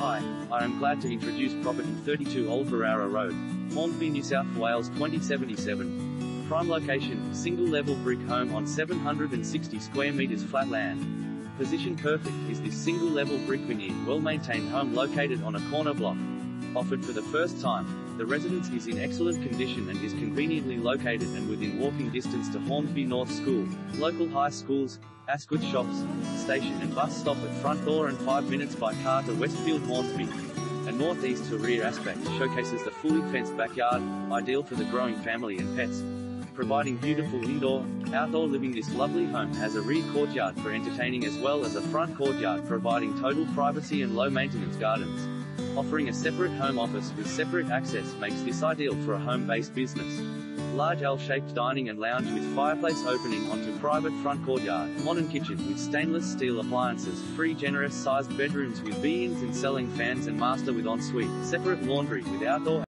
Hi, I am glad to introduce property 32 Old Berowra Road, Hornsby, New South Wales 2077. Prime location, single level brick home on 760 square meters flat land. Position perfect is this single level brick veneer, well maintained home located on a corner block. Offered for the first time, the residence is in excellent condition and is conveniently located and within walking distance to Hornsby North School, local high schools, Asquith shops, station and bus stop at front door and 5 minutes by car to Westfield Hornsby. A northeast to rear aspect showcases the fully fenced backyard, ideal for the growing family and pets. Providing beautiful indoor, outdoor living this lovely home has a rear courtyard for entertaining as well as a front courtyard providing total privacy and low maintenance gardens. Offering a separate home office with separate access makes this ideal for a home-based business. Large L-shaped dining and lounge with fireplace opening onto private front courtyard. Modern kitchen with stainless steel appliances. Free generous sized bedrooms with be-ins and selling fans and master with ensuite. Separate laundry with outdoor